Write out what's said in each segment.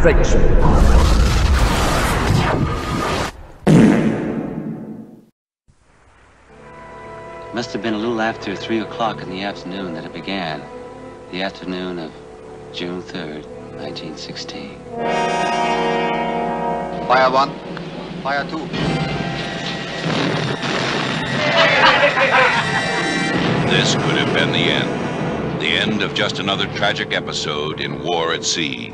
friction. Must have been a little after 3 o'clock in the afternoon that it began. The afternoon of June 3rd, 1916. Fire one, fire two. This could have been the end. The end of just another tragic episode in war at sea.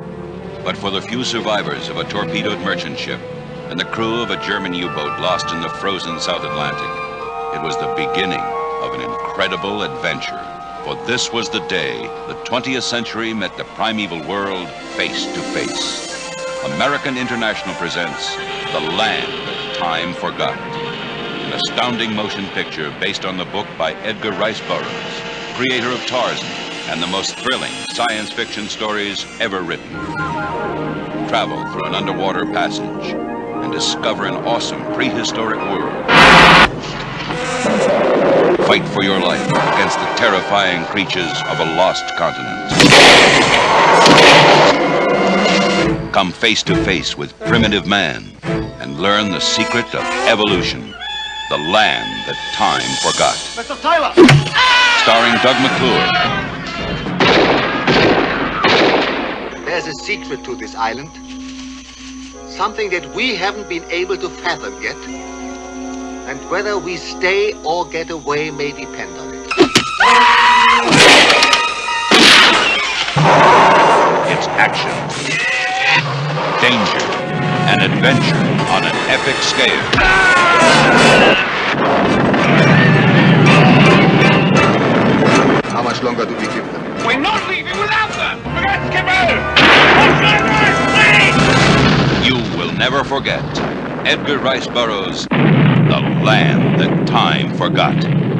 But for the few survivors of a torpedoed merchant ship and the crew of a German U-boat lost in the frozen South Atlantic, it was the beginning of an incredible adventure. For this was the day the 20th century met the primeval world face to face. American International presents The Land Time Forgot. An astounding motion picture based on the book by Edgar Rice Burroughs, creator of Tarzan and the most thrilling science fiction stories ever written. Travel through an underwater passage and discover an awesome prehistoric world. Fight for your life against the terrifying creatures of a lost continent. Come face to face with primitive man and learn the secret of evolution. The land that time forgot. Mr. Tyler! Ah! Starring Doug McClure, There's a secret to this island. Something that we haven't been able to fathom yet. And whether we stay or get away may depend on it. It's action, danger, and adventure on an epic scale. You will never forget Edgar Rice Burroughs' The Land That Time Forgot.